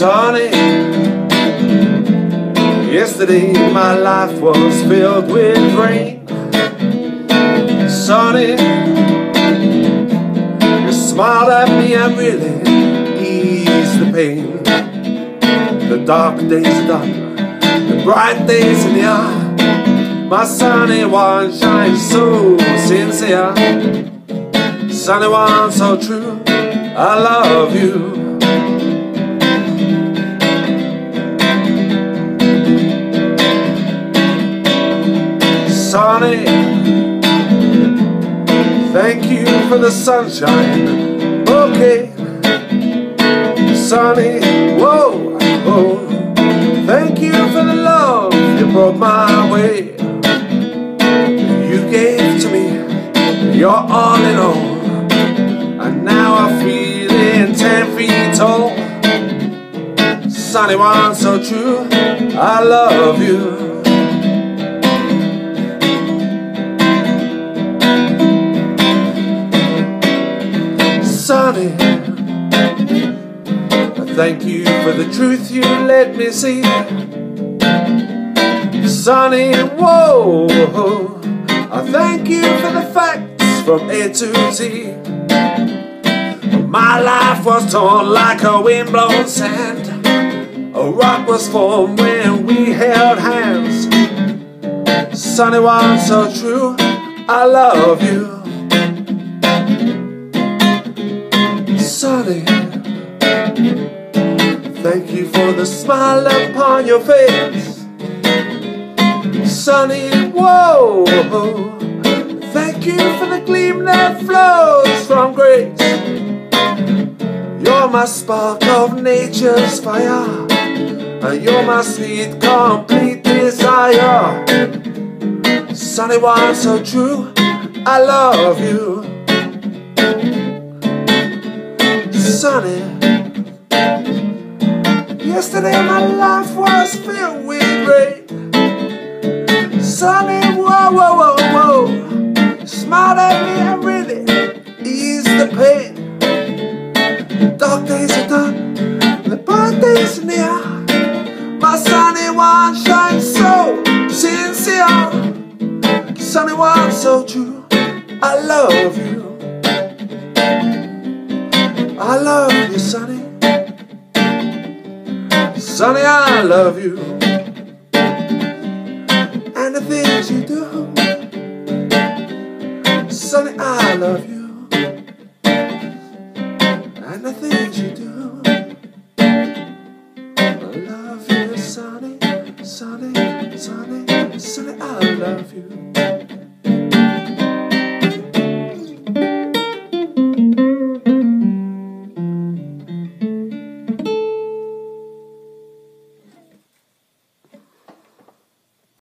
sunny Yesterday my life was filled with rain. Sunny You smiled at me and really eased the pain. The dark days are done The bright days in the eye My sunny one shines so sincere. Sunny one so true I love you. Sunny, thank you for the sunshine. Okay, Sunny, whoa, whoa. Thank you for the love you brought my way. You gave to me your all in all. And now I'm feeling ten feet tall. Sunny one so true, I love you. Sunny, thank you for the truth you let me see. Sunny, whoa, I thank you for the facts from A to Z. My life was torn like a windblown sand. A rock was formed when we held hands. Sunny one so true, I love you. Sunny, thank you for the smile upon your face. Sunny, whoa, thank you for the gleam that flows from grace. You're my spark of nature's fire. And you're my sweet, complete desire. Sunny one so true, I love you. Sunny, yesterday my life was filled with rain. Sunny, whoa, whoa, whoa, whoa. Smiled at me and really eased the pain. Dark days are done, the bright days near. My sunny one shines so sincere. Sunny one so true, I love you. I love you, Sunny. Sunny, I love you. And the things you do. Sunny, I love you. And the things you do. I love you, Sonny, Sunny, Sunny, Sunny, I love you.